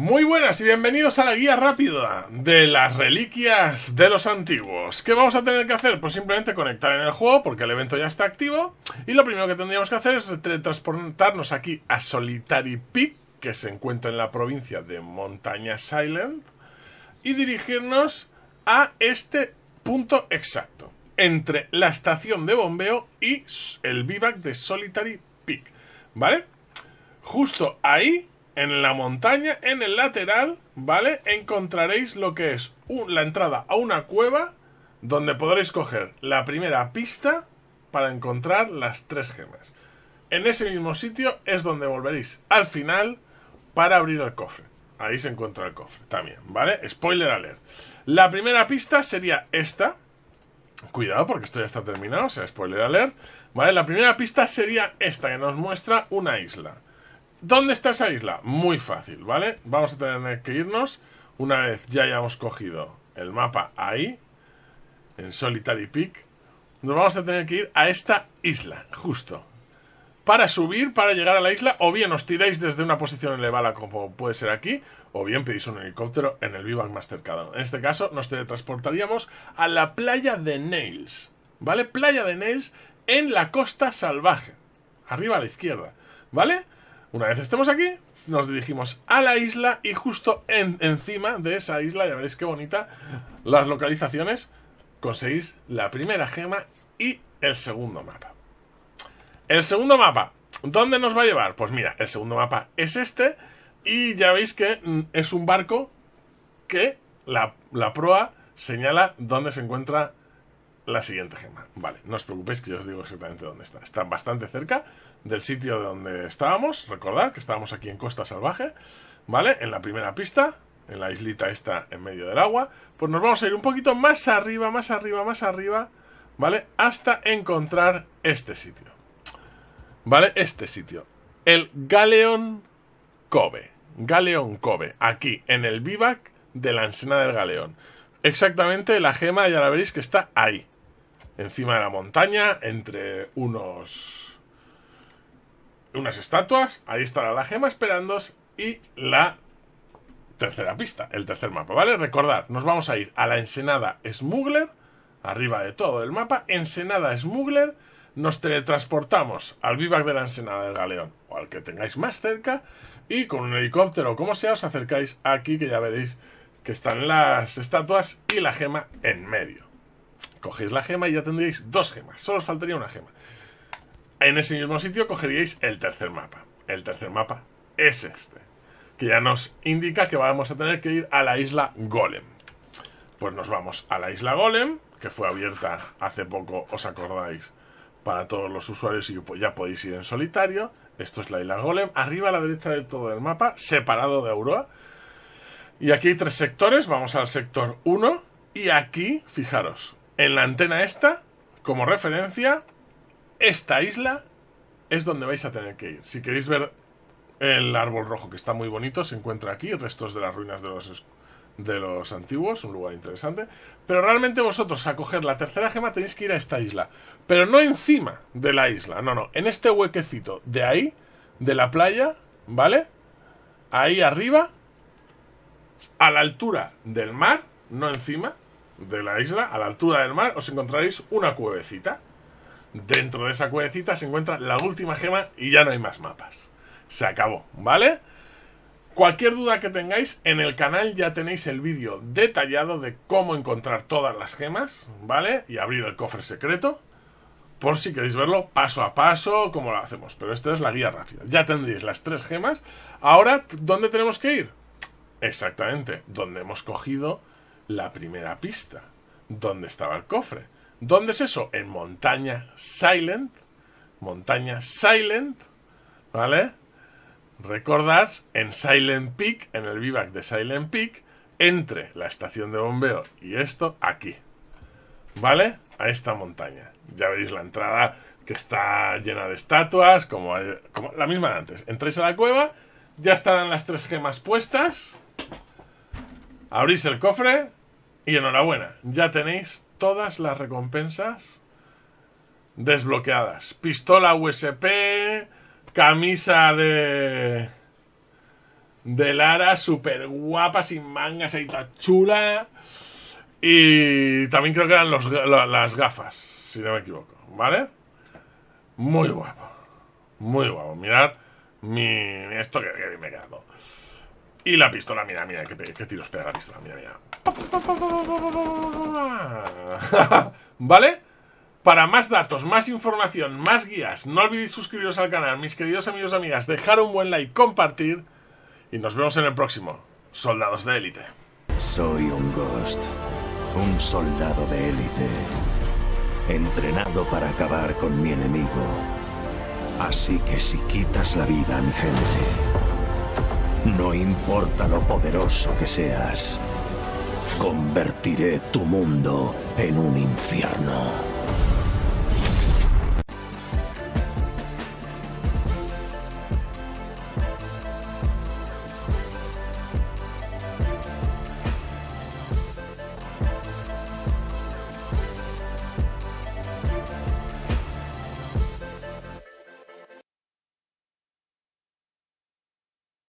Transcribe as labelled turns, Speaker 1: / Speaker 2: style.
Speaker 1: Muy buenas y bienvenidos a la guía rápida de las reliquias de los antiguos. ¿Qué vamos a tener que hacer? Pues simplemente conectar en el juego porque el evento ya está activo. Y lo primero que tendríamos que hacer es transportarnos aquí a Solitary Peak, que se encuentra en la provincia de Montaña Silent, y dirigirnos a este punto exacto, entre la estación de bombeo y el vivac de Solitary Peak. ¿Vale? Justo ahí en la montaña, en el lateral, ¿vale? Encontraréis lo que es la entrada a una cueva donde podréis coger la primera pista para encontrar las tres gemas. En ese mismo sitio es donde volveréis al final para abrir el cofre. Ahí se encuentra el cofre también, ¿vale? Spoiler alert. La primera pista sería esta. Cuidado porque esto ya está terminado, o sea, spoiler alert. ¿Vale? La primera pista sería esta que nos muestra una isla. ¿Dónde está esa isla? Muy fácil, ¿vale? Vamos a tener que irnos una vez ya hayamos cogido el mapa ahí, en Solitary Peak. Nos vamos a tener que ir a esta isla, justo. Para subir, para llegar a la isla, o bien os tiráis desde una posición elevada como puede ser aquí, o bien pedís un helicóptero en el vivac más cercano. En este caso nos teletransportaríamos a la playa de Nails, ¿vale? Playa de Nails en la costa salvaje, arriba a la izquierda, ¿vale? Una vez estemos aquí, nos dirigimos a la isla y justo encima de esa isla, ya veréis qué bonita, las localizaciones, conseguís la primera gema y el segundo mapa. El segundo mapa, ¿dónde nos va a llevar? Pues mira, el segundo mapa es este y ya veis que mm, es un barco que la, la proa señala dónde se encuentra la siguiente gema. Vale, no os preocupéis que yo os digo exactamente dónde está. Está bastante cerca del sitio donde estábamos. Recordad que estábamos aquí en Costa Salvaje, ¿vale? En la primera pista, en la islita esta en medio del agua. Pues nos vamos a ir un poquito más arriba, más arriba, más arriba, ¿vale? Hasta encontrar este sitio. ¿Vale? Este sitio. El Galeón Cove. Galeón Cove. Aquí, en el vivac de la ensenada del Galeón. Exactamente la gema, ya la veréis que está ahí encima de la montaña, entre unos unas estatuas. Ahí estará la gema esperándos y la tercera pista, el tercer mapa, ¿vale? Recordad, nos vamos a ir a la ensenada Smuggler, arriba de todo el mapa, ensenada Smuggler, nos teletransportamos al vivac de la ensenada del galeón, o al que tengáis más cerca, y con un helicóptero o como sea, os acercáis aquí, que ya veréis que están las estatuas y la gema en medio. Cogéis la gema y ya tendríais dos gemas. Solo os faltaría una gema. En ese mismo sitio cogeríais el tercer mapa. El tercer mapa es este. Que ya nos indica que vamos a tener que ir a la isla Golem. Pues nos vamos a la isla Golem, que fue abierta hace poco, os acordáis, para todos los usuarios y ya podéis ir en solitario. Esto es la isla Golem. Arriba a la derecha de todo el mapa, separado de Aurora. Y aquí hay tres sectores. Vamos al sector 1. Y aquí, fijaros, en la antena esta, como referencia, esta isla es donde vais a tener que ir. Si queréis ver el árbol rojo, que está muy bonito, se encuentra aquí, restos de las ruinas de los, de los antiguos, un lugar interesante. Pero realmente vosotros a coger la tercera gema tenéis que ir a esta isla. Pero no encima de la isla, no, no, en este huequecito de ahí, de la playa, ¿vale? Ahí arriba, a la altura del mar, no encima, de la isla, a la altura del mar, os encontraréis una cuevecita. Dentro de esa cuevecita se encuentra la última gema y ya no hay más mapas. Se acabó, ¿vale? Cualquier duda que tengáis, en el canal ya tenéis el vídeo detallado de cómo encontrar todas las gemas, ¿vale? Y abrir el cofre secreto. Por si queréis verlo paso a paso, como lo hacemos. Pero esta es la guía rápida. Ya tendréis las tres gemas. Ahora, ¿dónde tenemos que ir? Exactamente, donde hemos cogido la primera pista. ¿Dónde estaba el cofre? ¿Dónde es eso? En Montaña Silent. Montaña Silent. ¿Vale? Recordad, en Silent Peak, en el vivac de Silent Peak, entre la estación de bombeo y esto, aquí. ¿Vale? A esta montaña. Ya veis la entrada que está llena de estatuas, como, como la misma de antes. Entréis a la cueva, ya estarán las tres gemas puestas. Abrís el cofre, y enhorabuena, ya tenéis todas las recompensas desbloqueadas. Pistola USP, camisa de de Lara, súper guapa, sin mangas, ahí toda chula. Y también creo que eran las gafas, si no me equivoco, ¿vale? Muy guapo. Muy guapo. Mirad mi, esto que, que me quedado. Y la pistola, mira, mira, qué, qué tiros pega la pistola, mira, mira. ¿Vale? Para más datos, más información, más guías, no olvidéis suscribiros al canal, mis queridos amigos y amigas, dejar un buen like, compartir y nos vemos en el próximo. Soldados de élite.
Speaker 2: Soy un Ghost, un soldado de élite, entrenado para acabar con mi enemigo. Así que si quitas la vida a mi gente, no importa lo poderoso que seas, convertiré tu mundo en un infierno.